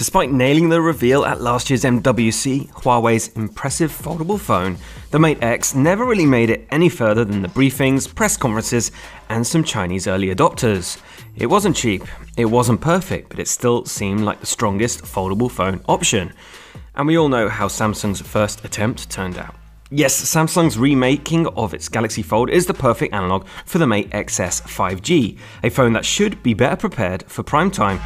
Despite nailing the reveal at last year's MWC, Huawei's impressive foldable phone, the Mate X never really made it any further than the briefings, press conferences, and some Chinese early adopters. It wasn't cheap, it wasn't perfect, but it still seemed like the strongest foldable phone option. And we all know how Samsung's first attempt turned out. Yes, Samsung's remaking of its Galaxy Fold is the perfect analog for the Mate XS 5G, a phone that should be better prepared for prime time.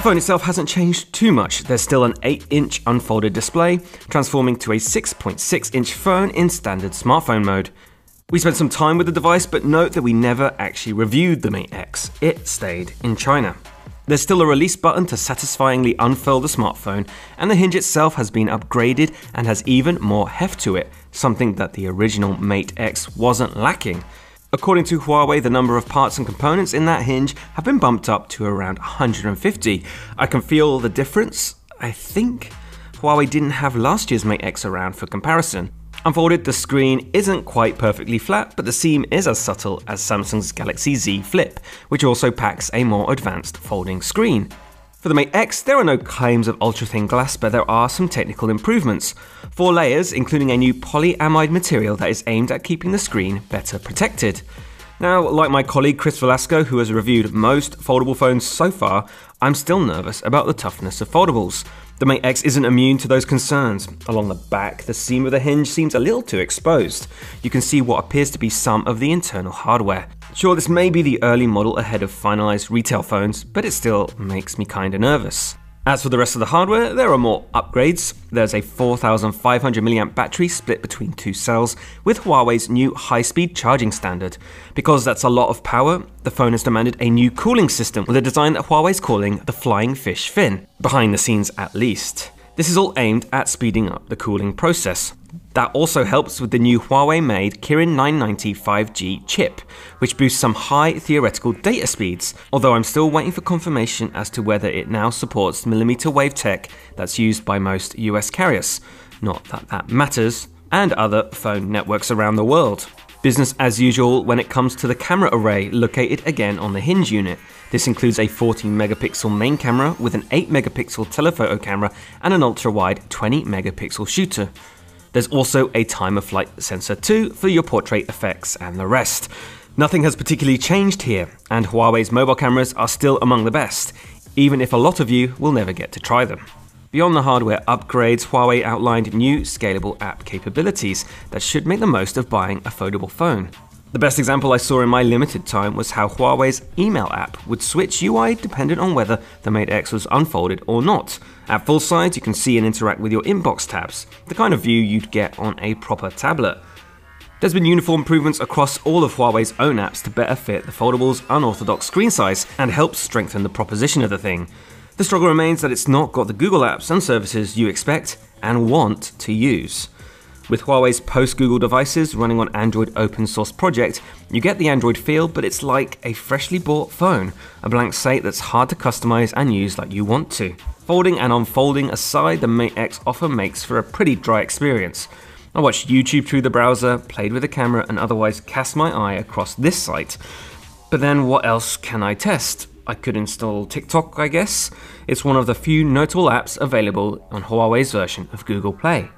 Phone itself hasn't changed too much. There's still an 8-inch unfolded display, transforming to a 6.6-inch phone in standard smartphone mode. We spent some time with the device, but note that we never actually reviewed the Mate X. It stayed in China. There's still a release button to satisfyingly unfold the smartphone, and the hinge itself has been upgraded and has even more heft to it, something that the original Mate X wasn't lacking. According to Huawei, the number of parts and components in that hinge have been bumped up to around 150. I can feel the difference, I think. Huawei didn't have last year's Mate X around for comparison. Unfolded, the screen isn't quite perfectly flat, but the seam is as subtle as Samsung's Galaxy Z Flip, which also packs a more advanced folding screen. For the Mate X, there are no claims of ultra-thin glass, but there are some technical improvements. Four layers, including a new polyamide material that is aimed at keeping the screen better protected. Now, like my colleague Chris Velazco, who has reviewed most foldable phones so far, I'm still nervous about the toughness of foldables. The Mate X isn't immune to those concerns. Along the back, the seam of the hinge seems a little too exposed. You can see what appears to be some of the internal hardware. Sure, this may be the early model ahead of finalized retail phones, but it still makes me kinda nervous. As for the rest of the hardware, there are more upgrades. There's a 4500 mAh battery split between two cells with Huawei's new high-speed charging standard. Because that's a lot of power, the phone has demanded a new cooling system with a design that Huawei's calling the Flying Fish Fin, behind the scenes at least. This is all aimed at speeding up the cooling process. That also helps with the new Huawei made Kirin 990 5G chip, which boosts some high theoretical data speeds, although I'm still waiting for confirmation as to whether it now supports millimeter wave tech that's used by most US carriers. Not that that matters, and other phone networks around the world. Business as usual when it comes to the camera array located again on the hinge unit. This includes a 14 megapixel main camera with an 8 megapixel telephoto camera and an ultra wide 20 megapixel shooter. There's also a time of flight sensor too for your portrait effects and the rest. Nothing has particularly changed here, and Huawei's mobile cameras are still among the best, even if a lot of you will never get to try them. Beyond the hardware upgrades, Huawei outlined new scalable app capabilities that should make the most of buying a foldable phone. The best example I saw in my limited time was how Huawei's email app would switch UI dependent on whether the Mate X was unfolded or not. At full size, you can see and interact with your inbox tabs, the kind of view you'd get on a proper tablet. There's been uniform improvements across all of Huawei's own apps to better fit the foldable's unorthodox screen size and help strengthen the proposition of the thing. The struggle remains that it's not got the Google apps and services you expect and want to use. With Huawei's post Google devices running on Android open source project, you get the Android feel, but it's like a freshly bought phone, a blank slate that's hard to customize and use like you want to. Folding and unfolding aside, the Mate X offer makes for a pretty dry experience. I watched YouTube through the browser, played with the camera, and otherwise cast my eye across this site. But then what else can I test? I could install TikTok, I guess. It's one of the few notable apps available on Huawei's version of Google Play.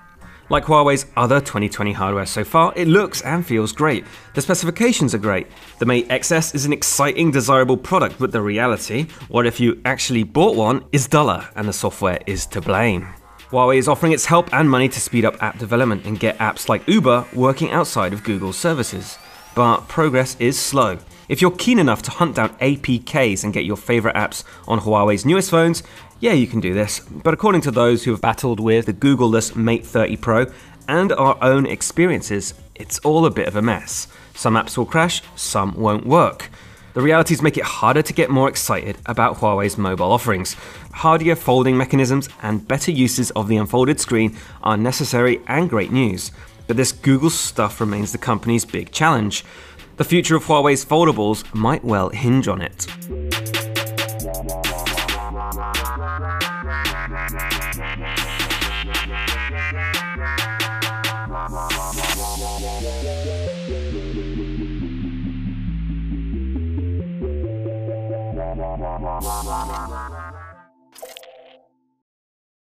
Like Huawei's other 2020 hardware so far, it looks and feels great. The specifications are great. The Mate XS is an exciting, desirable product, but the reality, what if you actually bought one, is duller and the software is to blame. Huawei is offering its help and money to speed up app development and get apps like Uber working outside of Google's services. But progress is slow. If you're keen enough to hunt down APKs and get your favorite apps on Huawei's newest phones, yeah, you can do this. But according to those who have battled with the Googleless Mate 30 Pro and our own experiences, it's all a bit of a mess. Some apps will crash, some won't work. The realities make it harder to get more excited about Huawei's mobile offerings. Hardier folding mechanisms and better uses of the unfolded screen are necessary and great news. But this Google stuff remains the company's big challenge. The future of Huawei's foldables might well hinge on it.